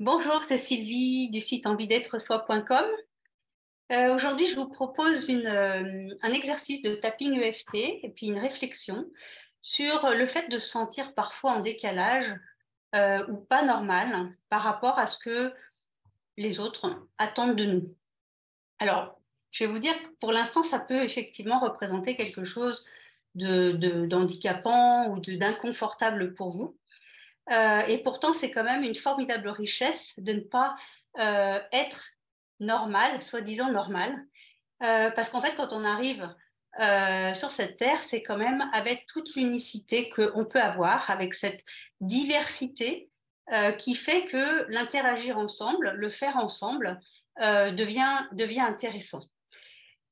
Bonjour, c'est Sylvie du site envie-d'être-soi.com. Euh, aujourd'hui, je vous propose euh, un exercice de tapping EFT et puis une réflexion sur le fait de se sentir parfois en décalage euh, ou pas normal par rapport à ce que les autres attendent de nous. Alors, je vais vous dire que pour l'instant, ça peut effectivement représenter quelque chose d'handicapant ou d'inconfortable pour vous. Euh, et pourtant, c'est quand même une formidable richesse de ne pas euh, être normal, soi-disant normal. Euh, parce qu'en fait, quand on arrive sur cette terre, c'est quand même avec toute l'unicité qu'on peut avoir, avec cette diversité qui fait que l'interagir ensemble, le faire ensemble, devient, devient intéressant.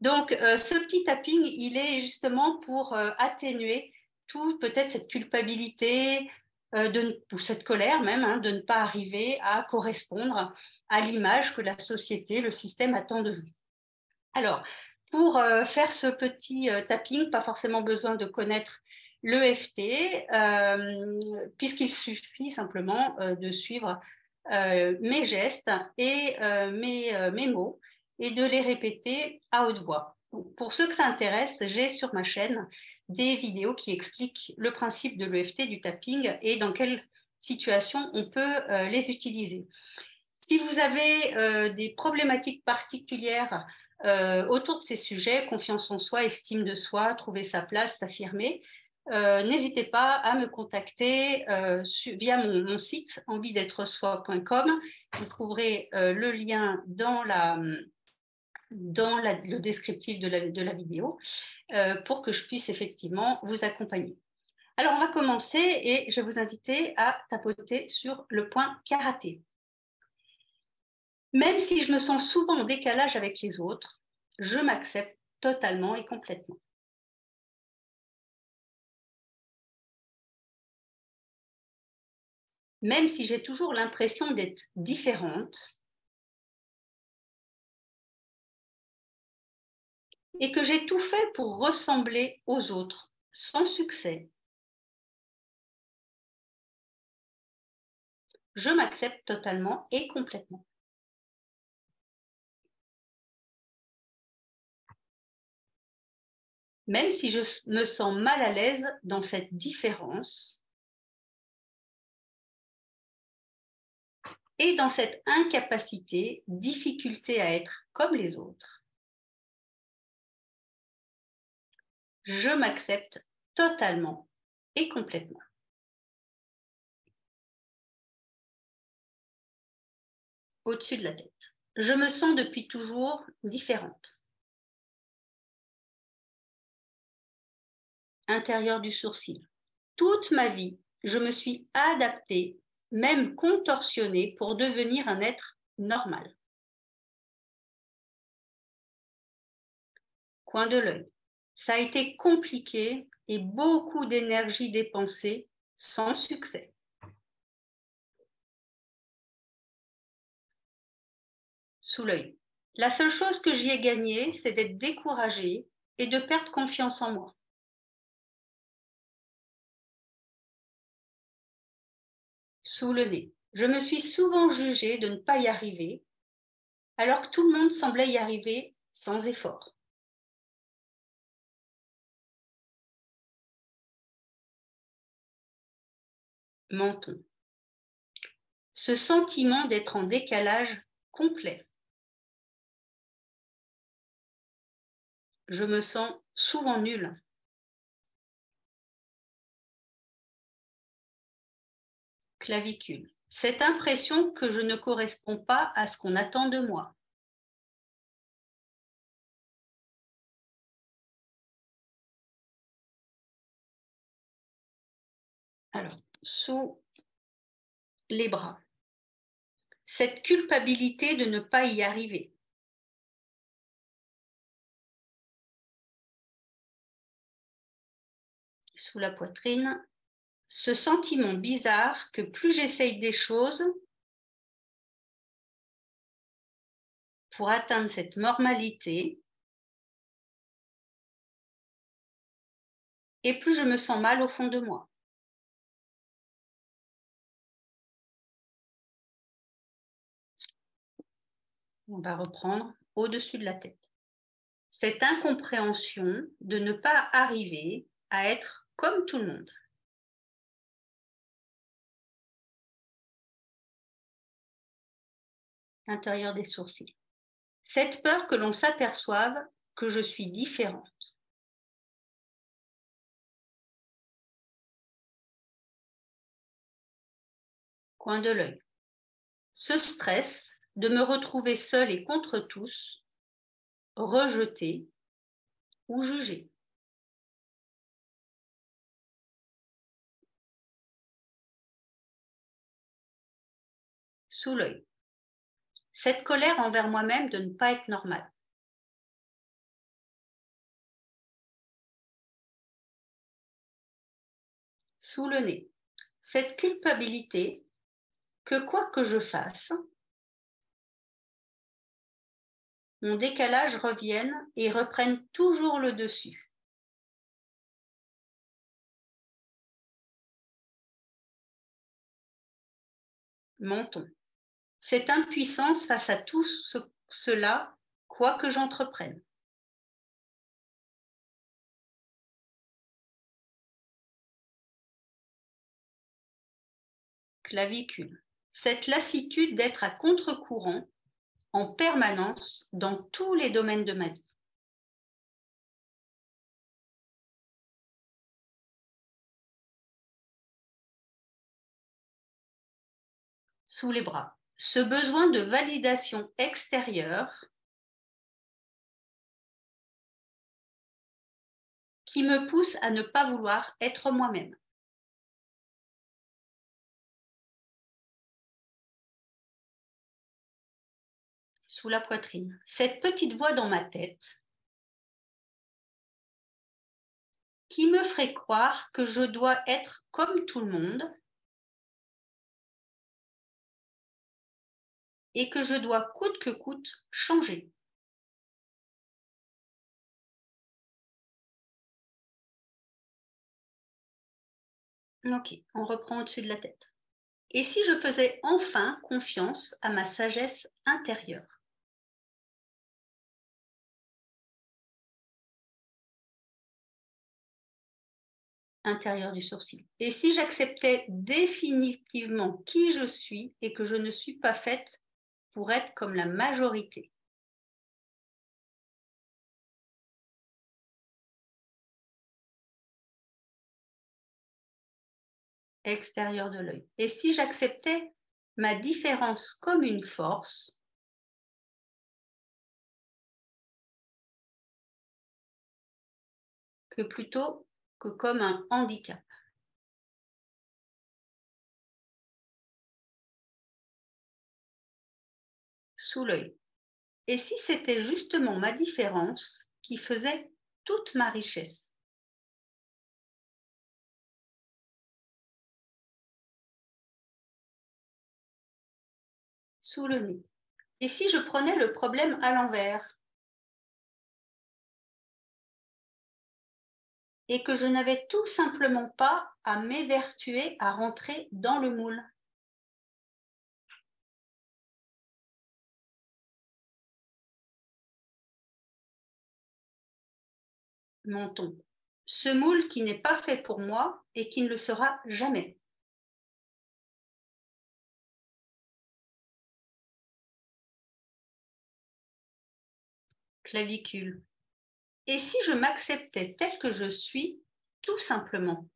Donc, ce petit tapping, il est justement pour atténuer tout peut-être cette culpabilité, de, ou cette colère même, hein, de ne pas arriver à correspondre à l'image que la société, le système attend de vous. Alors, pour euh, faire ce petit euh, tapping, pas forcément besoin de connaître l'EFT, puisqu'il suffit simplement de suivre mes gestes et mes, mes mots et de les répéter à haute voix. Pour ceux que ça intéresse, j'ai sur ma chaîne des vidéos qui expliquent le principe de l'EFT, du tapping et dans quelle situation on peut euh, les utiliser. Si vous avez euh, des problématiques particulières euh, autour de ces sujets, confiance en soi, estime de soi, trouver sa place, s'affirmer, n'hésitez pas à me contacter via mon, mon site envie d'être soi.com. Vous trouverez le lien dans la, dans le descriptif de la, vidéo euh, pour que je puisse effectivement vous accompagner. Alors, on va commencer et je vais vous inviter à tapoter sur le point karaté. Même si je me sens souvent en décalage avec les autres, je m'accepte totalement et complètement. Même si j'ai toujours l'impression d'être différente, et que j'ai tout fait pour ressembler aux autres, sans succès. Je m'accepte totalement et complètement. Même si je me sens mal à l'aise dans cette différence et dans cette incapacité, difficulté à être comme les autres, je m'accepte totalement et complètement. Au-dessus de la tête. Je me sens depuis toujours différente. Intérieur du sourcil. Toute ma vie, je me suis adaptée, même contorsionnée pour devenir un être normal. Coin de l'œil. Ça a été compliqué et beaucoup d'énergie dépensée sans succès. Sous l'œil. La seule chose que j'y ai gagnée, c'est d'être découragée et de perdre confiance en moi. Sous le nez. Je me suis souvent jugée de ne pas y arriver, alors que tout le monde semblait y arriver sans effort. Menton. Ce sentiment d'être en décalage complet. Je me sens souvent nulle. Clavicule. Cette impression que je ne corresponds pas à ce qu'on attend de moi. Alors, sous les bras. Cette culpabilité de ne pas y arriver. Sous la poitrine, ce sentiment bizarre que plus j'essaye des choses, pour atteindre cette normalité, et plus je me sens mal au fond de moi. On va reprendre au-dessus de la tête. Cette incompréhension de ne pas arriver à être comme tout le monde. Intérieur des sourcils. Cette peur que l'on s'aperçoive que je suis différente. Coin de l'œil. Ce stress de me retrouver seule et contre tous, rejetée ou jugée. Sous l'œil. Cette colère envers moi-même de ne pas être normale. Sous le nez. Cette culpabilité que quoi que je fasse, mon décalage revienne et reprenne toujours le dessus. Menton. Cette impuissance face à tout cela, quoi que j'entreprenne. Clavicule cette lassitude d'être à contre-courant en permanence dans tous les domaines de ma vie. Sous les bras. Ce besoin de validation extérieure qui me pousse à ne pas vouloir être moi-même. Sous la poitrine. Cette petite voix dans ma tête qui me ferait croire que je dois être comme tout le monde et que je dois coûte que coûte changer. Ok, on reprend au-dessus de la tête. Et si je faisais enfin confiance à ma sagesse intérieure? Intérieur du sourcil. Et si j'acceptais définitivement qui je suis et que je ne suis pas faite pour être comme la majorité extérieur de l'œil. Et si j'acceptais ma différence comme une force, que plutôt comme un handicap. Sous l'œil. Et si c'était justement ma différence qui faisait toute ma richesse? Sous le nez. Et si je prenais le problème à l'envers? Et que je n'avais tout simplement pas à m'évertuer à rentrer dans le moule. Menton. Ce moule qui n'est pas fait pour moi et qui ne le sera jamais. Clavicule. Et si je m'acceptais tel que je suis, tout simplement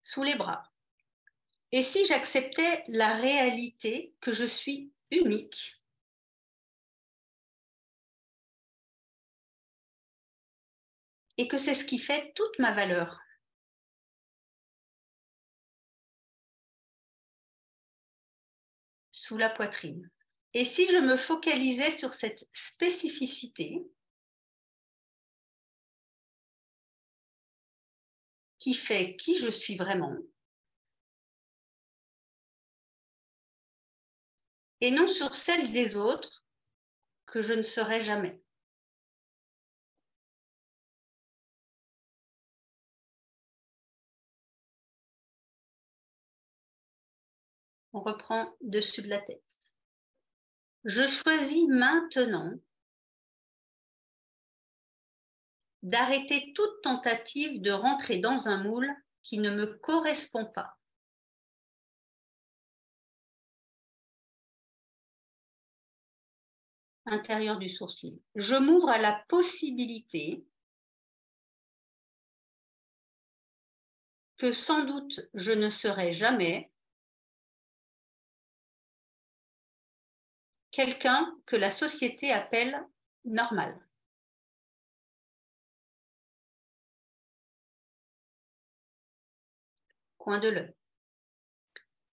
Sous les bras. Et si j'acceptais la réalité que je suis unique? Et que c'est ce qui fait toute ma valeur Sous la poitrine. Et si je me focalisais sur cette spécificité qui fait qui je suis vraiment, et non sur celle des autres que je ne serai jamais. On reprend dessus de la tête. Je choisis maintenant d'arrêter toute tentative de rentrer dans un moule qui ne me correspond pas. Intérieur du sourcil. Je m'ouvre à la possibilité que sans doute je ne serai jamais quelqu'un que la société appelle normal. coin de l'œil.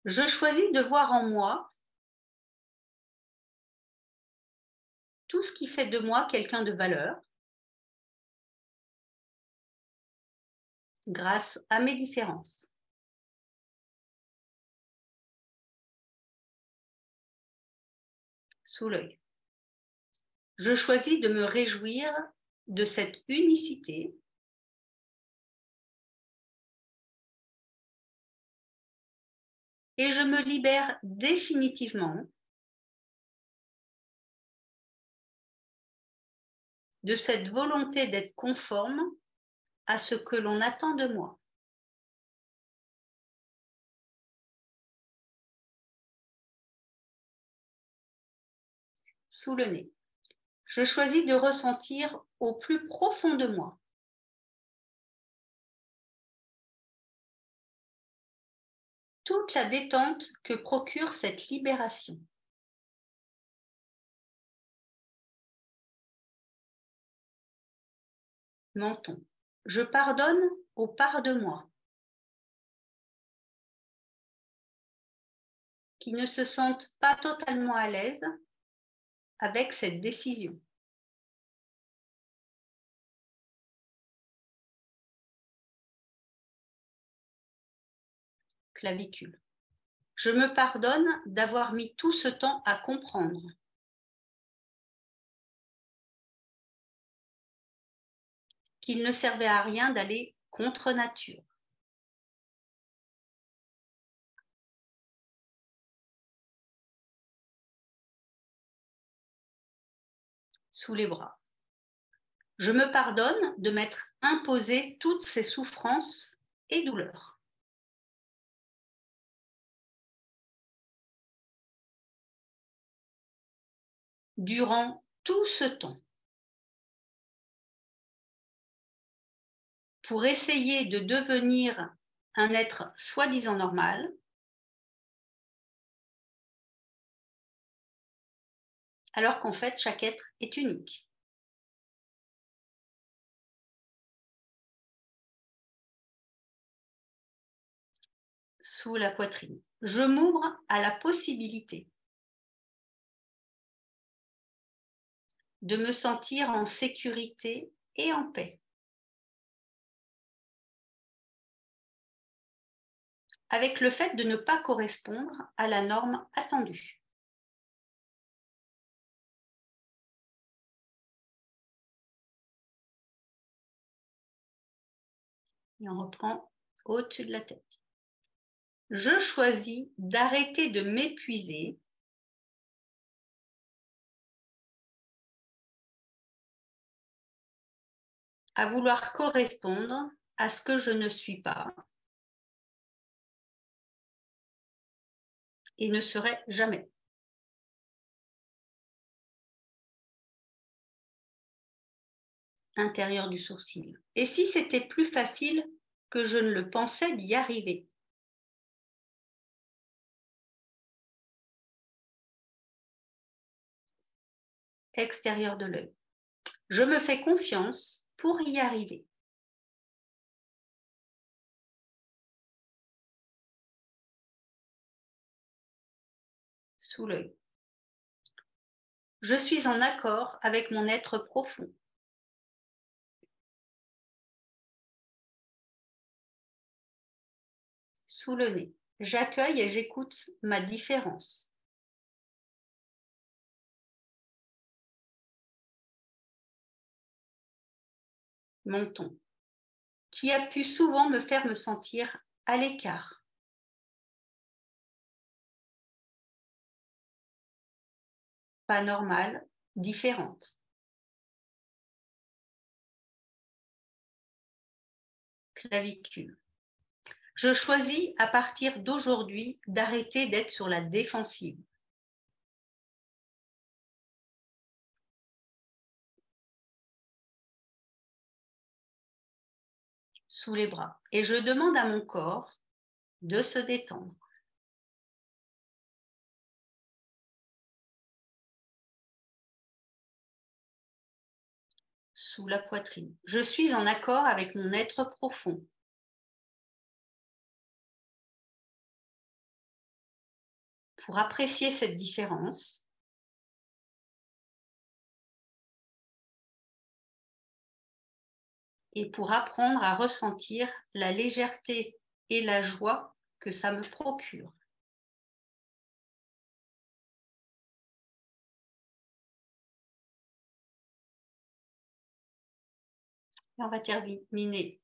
Je choisis de voir en moi tout ce qui fait de moi quelqu'un de valeur grâce à mes différences. Sous l'œil. Je choisis de me réjouir de cette unicité et je me libère définitivement de cette volonté d'être conforme à ce que l'on attend de moi. Sous le nez. Je choisis de ressentir au plus profond de moi toute la détente que procure cette libération. Menton. Je pardonne aux parts de moi qui ne se sentent pas totalement à l'aise avec cette décision. clavicule. Je me pardonne d'avoir mis tout ce temps à comprendre. Qu'il ne servait à rien d'aller contre nature. Les bras. Je me pardonne de m'être imposé toutes ces souffrances et douleurs. durant tout ce temps pour essayer de devenir un être soi-disant normal, alors qu'en fait chaque être est unique. Sous la poitrine. Je m'ouvre à la possibilité de me sentir en sécurité et en paix. Avec le fait de ne pas correspondre à la norme attendue. Et on reprend au-dessus de la tête. Je choisis d'arrêter de m'épuiser à vouloir correspondre à ce que je ne suis pas et ne serai jamais. Intérieur du sourcil. Et si c'était plus facile que je ne le pensais d'y arriver? Extérieur de l'œil. Je me fais confiance pour y arriver. Sous l'œil. Je suis en accord avec mon être profond. le nez. J'accueille et j'écoute ma différence. Monton. qui a pu souvent me faire me sentir à l'écart. Pas normale, différente. Clavicule. Je choisis à partir d'aujourd'hui d'arrêter d'être sur la défensive. Sous les bras. Et je demande à mon corps de se détendre. Sous la poitrine. Je suis en accord avec mon être profond. Pour apprécier cette différence, et pour apprendre à ressentir la légèreté et la joie que ça me procure. on va terminer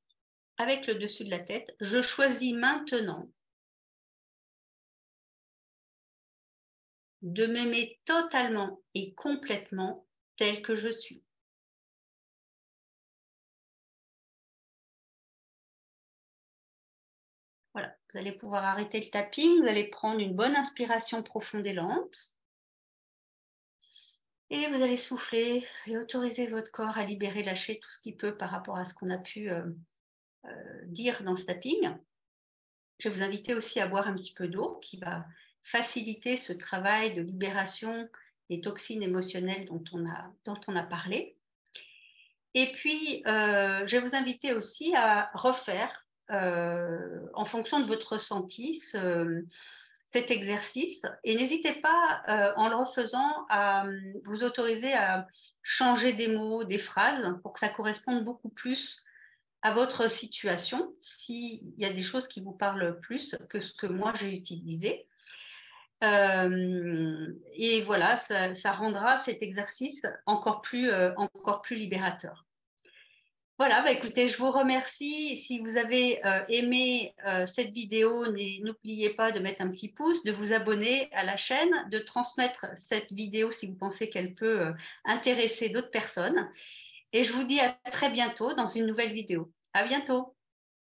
avec le dessus de la tête. Je choisis maintenant de m'aimer totalement et complètement tel que je suis. Voilà, vous allez pouvoir arrêter le tapping, vous allez prendre une bonne inspiration profonde et lente. Et vous allez souffler et autoriser votre corps à libérer, lâcher tout ce qu'il peut par rapport à ce qu'on a pu euh, euh, dire dans ce tapping. Je vais vous inviter aussi à boire un petit peu d'eau qui va faciliter ce travail de libération des toxines émotionnelles dont on a, dont on a parlé. Et puis, euh, je vais vous inviter aussi à refaire euh, en fonction de votre ressenti cet exercice. Et n'hésitez pas, euh, en le refaisant, à vous autoriser à changer des mots, des phrases, pour que ça corresponde beaucoup plus à votre situation, s'il y a des choses qui vous parlent plus que ce que moi j'ai utilisé. Euh, et voilà, ça, rendra cet exercice encore plus, plus libérateur. Voilà, bah, écoutez, je vous remercie. Si vous avez euh, aimé euh, cette vidéo, n'oubliez pas de mettre un petit pouce, de vous abonner à la chaîne, de transmettre cette vidéo si vous pensez qu'elle peut euh, intéresser d'autres personnes. Et je vous dis à très bientôt dans une nouvelle vidéo. À bientôt.